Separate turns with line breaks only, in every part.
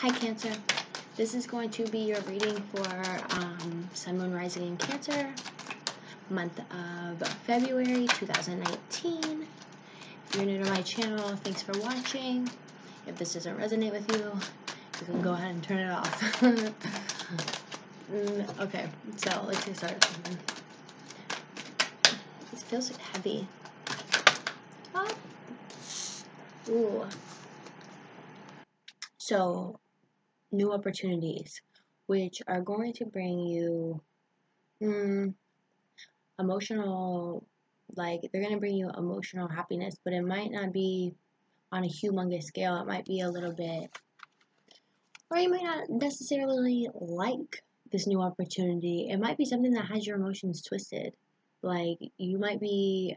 Hi Cancer. This is going to be your reading for um, Sun, Moon, Rising in Cancer, month of February 2019. If you're new to my channel, thanks for watching. If this doesn't resonate with you, you can go ahead and turn it off. mm, okay, so let's get started. This feels heavy. Oh. Ooh. So, new opportunities, which are going to bring you mm, emotional, like they're going to bring you emotional happiness, but it might not be on a humongous scale. It might be a little bit, or you might not necessarily like this new opportunity. It might be something that has your emotions twisted. Like you might be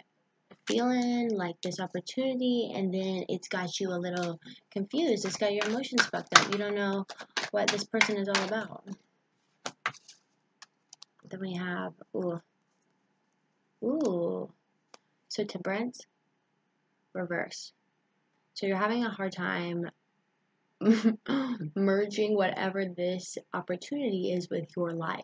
feeling like this opportunity and then it's got you a little confused. It's got your emotions fucked up. You don't know what this person is all about. Then we have, ooh, ooh. So Temperance, reverse. So you're having a hard time merging whatever this opportunity is with your life.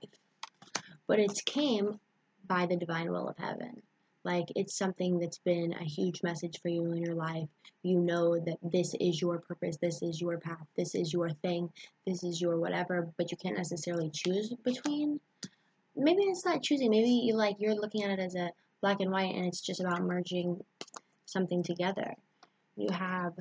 But it's came by the divine will of heaven. Like it's something that's been a huge message for you in your life. You know that this is your purpose, this is your path, this is your thing, this is your whatever, but you can't necessarily choose between. Maybe it's not choosing. Maybe you like you're looking at it as a black and white and it's just about merging something together. You have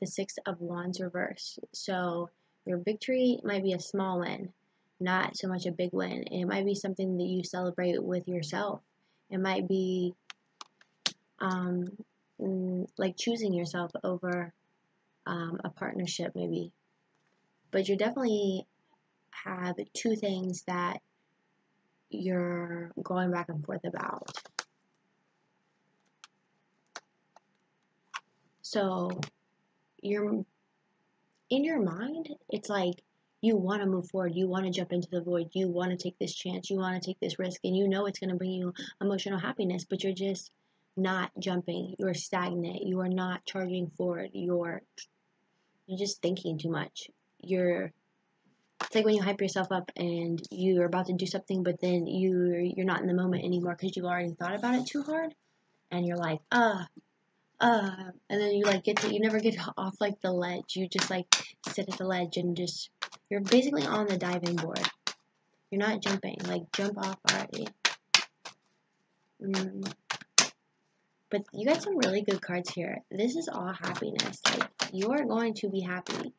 the 6 of wands reverse. So your victory might be a small win, not so much a big win. It might be something that you celebrate with yourself it might be um, mm, like choosing yourself over um, a partnership, maybe. But you definitely have two things that you're going back and forth about. So you're in your mind, it's like you want to move forward, you want to jump into the void, you want to take this chance, you want to take this risk, and you know it's going to bring you emotional happiness, but you're just not jumping. You're stagnant. You are not charging forward. You're you're just thinking too much. You're it's like when you hype yourself up and you're about to do something, but then you you're not in the moment anymore because you've already thought about it too hard, and you're like, uh, uh, and then you like get to you never get off like the ledge. You just like sit at the ledge and just you're basically on the diving board. You're not jumping. Like, jump off already. Mm. But you got some really good cards here. This is all happiness. Like, you are going to be happy.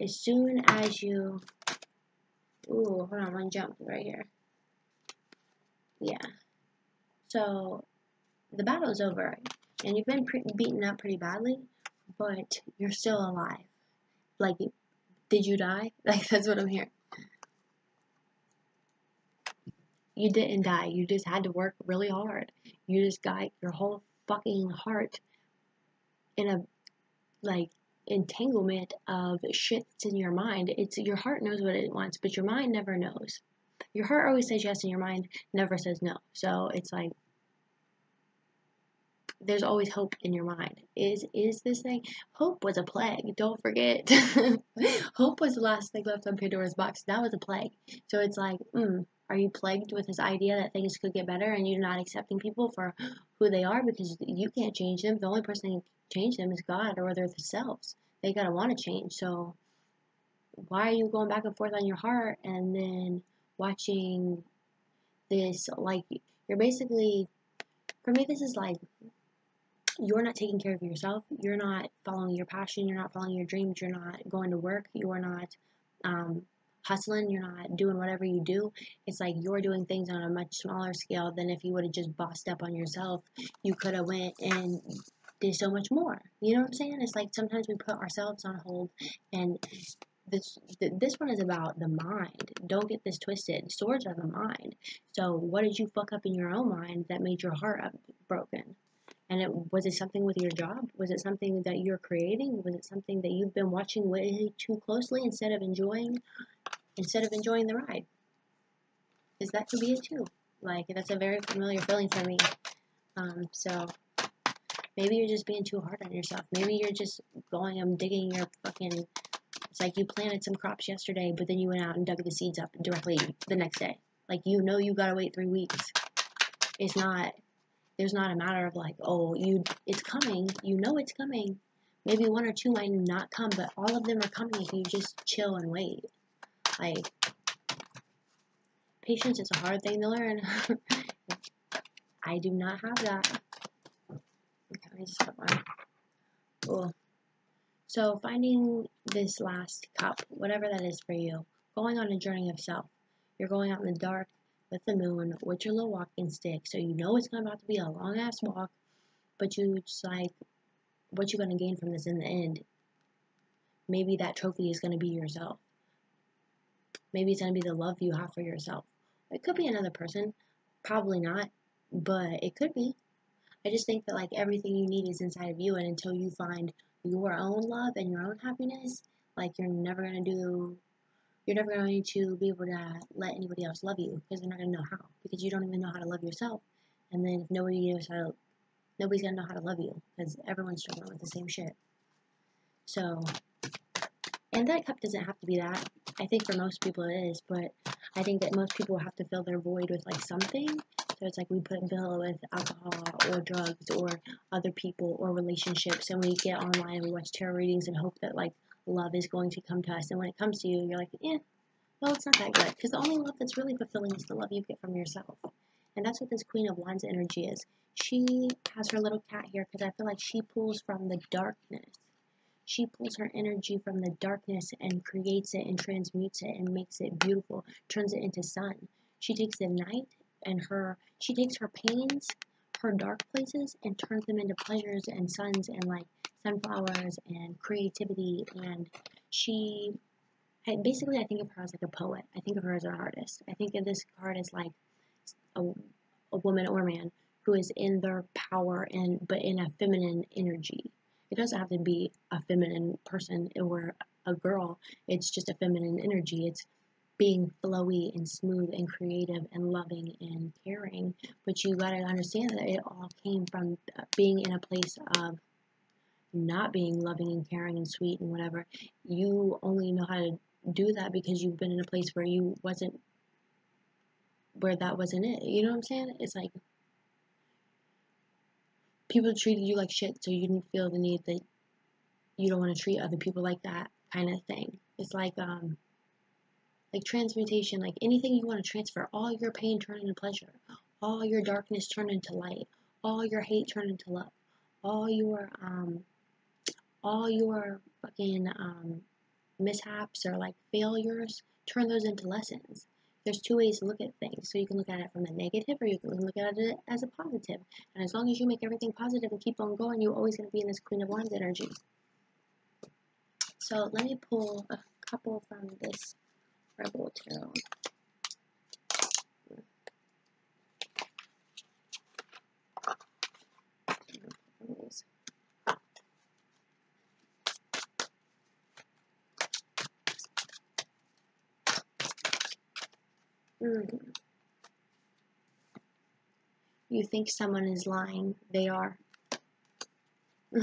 As soon as you... Ooh, hold on, one jump right here. Yeah. So, the battle is over. And you've been beaten up pretty badly, but you're still alive. Like, did you die? Like, that's what I'm hearing. You didn't die. You just had to work really hard. You just got your whole fucking heart in a, like, entanglement of shit that's in your mind. It's your heart knows what it wants, but your mind never knows. Your heart always says yes, and your mind never says no. So it's like there's always hope in your mind. Is is this thing? Hope was a plague. Don't forget. hope was the last thing left on Pandora's box. That was a plague. So it's like, mm, are you plagued with this idea that things could get better and you're not accepting people for who they are because you can't change them? The only person that can change them is God or they're themselves. They gotta want to change. So why are you going back and forth on your heart and then watching this like you're basically for me this is like you're not taking care of yourself, you're not following your passion, you're not following your dreams, you're not going to work, you're not um, hustling, you're not doing whatever you do. It's like you're doing things on a much smaller scale than if you would have just bossed up on yourself. You could have went and did so much more. You know what I'm saying? It's like sometimes we put ourselves on hold and this this one is about the mind. Don't get this twisted. Swords are the mind. So what did you fuck up in your own mind that made your heart broken? And it was it something with your job? Was it something that you're creating? Was it something that you've been watching way too closely instead of enjoying instead of enjoying the ride? Because that could be it too. Like that's a very familiar feeling for me. Um, so Maybe you're just being too hard on yourself. Maybe you're just going and digging your fucking. It's like you planted some crops yesterday, but then you went out and dug the seeds up directly the next day. Like you know you gotta wait three weeks. It's not. There's not a matter of like, oh, you. It's coming. You know it's coming. Maybe one or two might not come, but all of them are coming if you just chill and wait. Like patience is a hard thing to learn. I do not have that. Okay, me just put one. Cool. So finding this last cup, whatever that is for you, going on a journey of self. You're going out in the dark with the moon with your little walking stick, so you know it's about to be a long ass walk, but you just like, what you're gonna gain from this in the end? Maybe that trophy is gonna be yourself. Maybe it's gonna be the love you have for yourself. It could be another person, probably not, but it could be. I just think that like everything you need is inside of you, and until you find your own love and your own happiness, like you're never gonna do, you're never going to be able to let anybody else love you because they're not gonna know how because you don't even know how to love yourself. And then if nobody knows how to, nobody's gonna know how to love you because everyone's struggling with the same shit. So, and that cup doesn't have to be that. I think for most people it is, but I think that most people have to fill their void with like something so it's like we put fill it with alcohol or drugs or other people or relationships, and we get online and we watch tarot readings and hope that like love is going to come to us. And when it comes to you, you're like, yeah, well, it's not that good because the only love that's really fulfilling is the love you get from yourself. And that's what this Queen of Wands energy is. She has her little cat here because I feel like she pulls from the darkness. She pulls her energy from the darkness and creates it and transmutes it and makes it beautiful, turns it into sun. She takes the night and her she takes her pains, her dark places, and turns them into pleasures and suns and like sunflowers and creativity. And she, I, basically, I think of her as like a poet. I think of her as an artist. I think of this card as like a, a woman or man who is in their power and but in a feminine energy. It doesn't have to be a feminine person or a girl. It's just a feminine energy. It's being flowy and smooth and creative and loving and caring. But you got to understand that it all came from uh, being in a place of not being loving and caring and sweet and whatever. You only know how to do that because you've been in a place where you wasn't where that wasn't it. You know what I'm saying? It's like people treated you like shit, so you didn't feel the need that you don't want to treat other people like that kind of thing. It's like um like transmutation, like anything you want to transfer, all your pain turn into pleasure, all your darkness turn into light, all your hate turn into love, all your um, all your fucking um, mishaps or like failures, turn those into lessons. There's two ways to look at things. So you can look at it from the negative or you can look at it as a positive. And as long as you make everything positive and keep on going, you're always going to be in this Queen of Wands energy. So let me pull a couple from this Rebel Tarot. Mm. You think someone is lying, they are.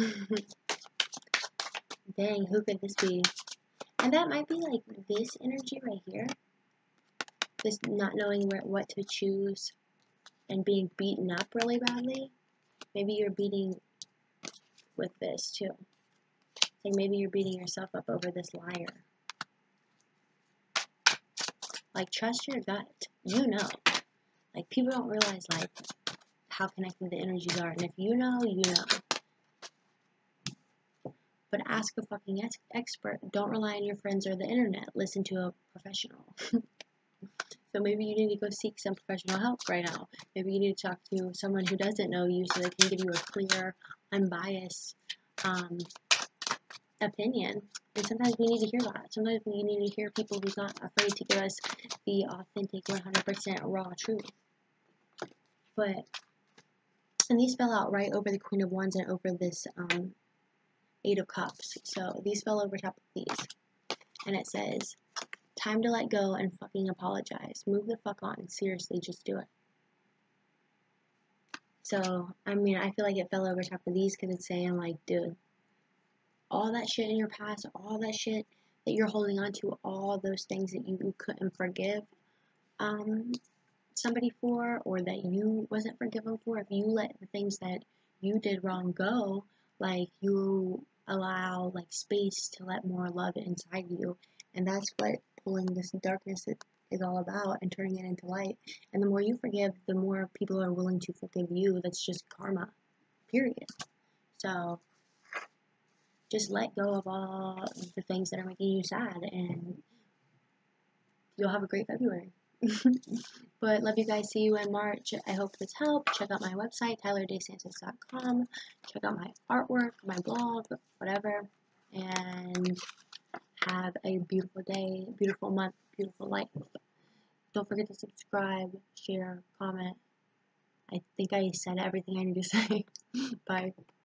Dang, who could this be? And that might be like this energy right here. This not knowing where, what to choose and being beaten up really badly. Maybe you're beating with this too. Like maybe you're beating yourself up over this liar. Like trust your gut. You know. Like people don't realize like how connected the energies are. And if you know, you know but ask a fucking ex expert. Don't rely on your friends or the internet. Listen to a professional. so maybe you need to go seek some professional help right now. Maybe you need to talk to someone who doesn't know you so they can give you a clear, unbiased um, opinion. And sometimes we need to hear that. Sometimes we need to hear people who's not afraid to give us the authentic, 100% raw truth. But, and these fell out right over the Queen of Wands and over this um, Eight of Cups. So these fell over top of these. And it says, time to let go and fucking apologize. Move the fuck on. Seriously, just do it. So, I mean, I feel like it fell over top of these because it's saying, like, dude, all that shit in your past, all that shit that you're holding on to, all those things that you couldn't forgive um, somebody for or that you wasn't forgiven for, if you let the things that you did wrong go, like you allow like space to let more love inside you. And that's what pulling this darkness is all about and turning it into light. And the more you forgive, the more people are willing to forgive you. That's just karma, period. So just let go of all the things that are making you sad and you'll have a great February. but love you guys. See you in March. I hope this helped. Check out my website, tylordesantis.com. Check out my artwork, my blog, whatever. And have a beautiful day, beautiful month, beautiful life. Don't forget to subscribe, share, comment. I think I said everything I need to say. Bye.